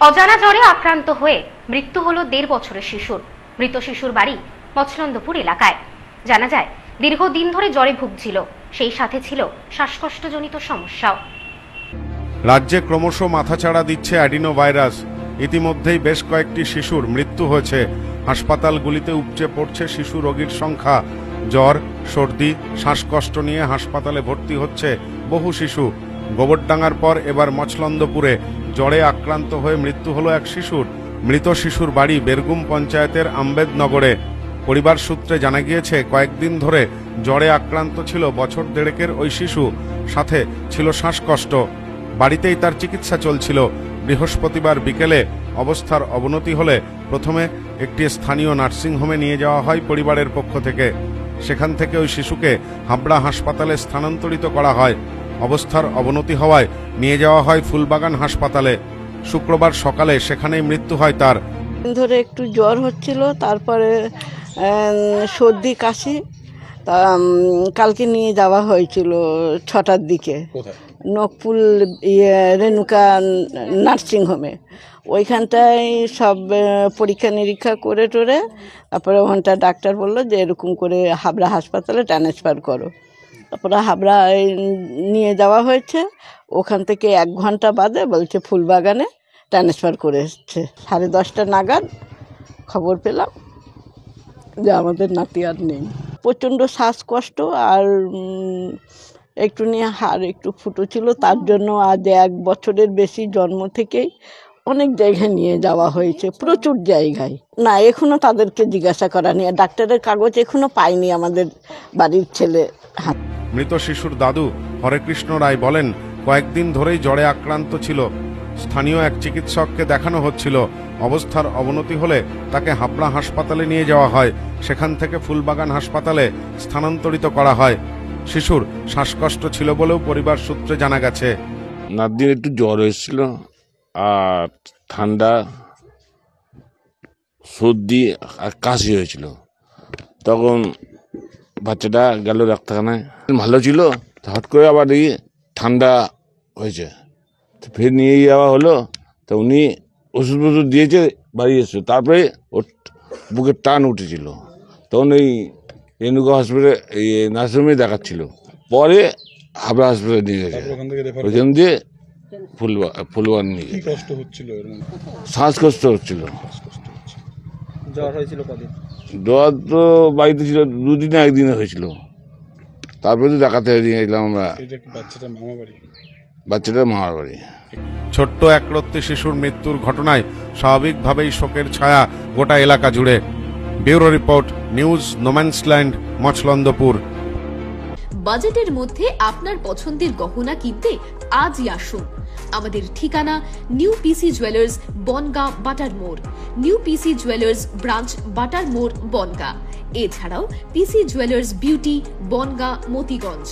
অজানা জ্বরে আক্রান্ত হয়ে মৃত্যু হলো দেড় বছরের শিশুর। মৃত শিশুর বাড়ি মছলন্দপুর এলাকায়। জানা যায়, দীর্ঘদিন ধরে জ্বরে ভুগছিল। সেই সাথে ছিল শ্বাসকষ্টজনিত সমস্যাও। রাজ্যে ক্রমশ মাথাচাড়া দিচ্ছে অ্যাডিনো ভাইরাস ইতিমধ্যেই বেশ কয়েকটি শিশুর মৃত্যু হয়েছে। হাসপাতালগুলিতে উপচে পড়ছে শিশু রোগীর সংখ্যা। জ্বর, সর্দি, শ্বাসকষ্ট নিয়ে হাসপাতালে ভর্তি হচ্ছে বহু শিশু। গোবরডাঙ্গার পর এবার মছলন্দপুরে জ্বরে আক্রান্ত হয়ে মৃত্যু হলো এক শিশুর। মৃত শিশুর বাড়ি বেরগুম পঞ্চায়েতের আম্বেদনগরে। পরিবার সূত্রে জানা গিয়েছে, কয়েকদিন ধরে জ্বরে আক্রান্ত ছিল বছর দেড়েকের ওই শিশু, সাথে ছিল শ্বাসকষ্ট। বাড়িতেই তার চিকিৎসা চলছিল। বৃহস্পতিবার বিকেলে অবস্থার অবনতি হলে প্রথমে একটি স্থানীয় নার্সিংহোমে নিয়ে যাওয়া হয় পরিবারের পক্ষ থেকে। সেখান থেকে ওই শিশুকে হাবড়া হাসপাতালে স্থানান্তরিত করা হয়। অবস্থার অবনতি হওয়ায় নিয়ে যাওয়া হয় ফুলবাগান হাসপাতালে। শুক্রবার সকালে সেখানেই মৃত্যু হয় তার। দিন ধরে একটু জ্বর হচ্ছিল তারপরে সর্দি কাশি তা কালকে নিয়ে যাওয়া হয়েছিল ছটার দিকে। নকপুল ইয়ে রেণুকা নার্সিংহোমে ওইখানটায় সব পরীক্ষা নিরীক্ষা করে টোরে তারপরে ওখানটা ডাক্তার বলল যে এরকম করে হাবড়া হাসপাতালে ট্রান্সফার করো। তারপরে হাবড়া, এই, নিয়ে যাওয়া হয়েছে। ওখান থেকে এক ঘণ্টা বাদে বলছে ফুলবাগানে ট্রান্সফার করে এসছে। সাড়ে দশটা নাগাদ খবর পেলাম যে আমাদের নাতি আর নেই। প্রচণ্ড শ্বাসকষ্ট আর একটু নিয়ে হাড় একটু ফুটো ছিল। তার জন্য আজ এক বছরের বেশি জন্ম থেকেই অনেক জায়গায় নিয়ে যাওয়া হয়েছে প্রচুর জায়গায়। না এখনও তাদেরকে জিজ্ঞাসা করা নিয়ে ডাক্তারের কাগজ এখনও পাইনি আমাদের বাড়ির ছেলে হাত। মৃত শিশুর দাদু হরেকৃষ্ণ রায় বলেন কয়েকদিন ধরেই জ্বরে আক্রান্ত ছিল। স্থানীয় এক চিকিৎসককে দেখানো হচ্ছিল অবস্থার অবনতি হলে তাকে হাবড়া হাসপাতালে নিয়ে যাওয়া হয়। সেখান থেকে ফুলবাগান হাসপাতালে স্থানান্তরিত করা হয়। শিশুর শ্বাসকষ্ট ছিল বলেও পরিবার সূত্রে জানা গেছে। নাতির একটু জ্বর এসেছিল আর ঠান্ডা সর্দি আর কাশি হয়েছিল। তখন বাচ্চাটা গেল ডাক্তারখানায়। ভালো ছিল হঠাৎ করে আবার দেখি ঠান্ডা হয়েছে। তো ফের নিয়ে যাওয়া হলো তো উনি ওষুধ ফষুধ দিয়েছে বাড়ি এসছে তারপরে ওর বুকের টান উঠেছিল। তখন এই রেণুকা হসপিটালে এই নার্সিংহোমে দেখাচ্ছিল। পরে হাবড়া হসপিটালে নিয়ে গেছে। ওইখান দিয়ে ফুলবা নিয়ে কি কষ্ট হচ্ছিল এর মধ্যে? শ্বাসকষ্ট হচ্ছিল। জ্বর হয়েছিল কদিন? জ্বর তো বাড়িতে ছিল দুদিনে একদিনে হয়েছিল। তারপরে তো দেখাতে নিয়ে গেলাম আমরা। এটা কি বাচ্চাটা মামা বাড়ি। বাচ্চাটার মামার বাড়ি। ছোট্ট একরত্তি শিশুর মৃত্যুর ঘটনায় স্বাভাবিকভাবেই শোকের ছায়া গোটা এলাকা জুড়ে। Bureau report news no man's land Machhlandapur বাজেটের মধ্যে আপনার পছন্দের গহনা কিনতে আজই আসুন। আমাদের ঠিকানা নিউ পিসি জুয়েলার্স বনগা বাটার মোড়। নিউ পিসি জুয়েলার্স ব্রাঞ্চ বাটার মোড়, বনগা। এছাড়াও PC Jewellers beauty Bongaon Motiganj.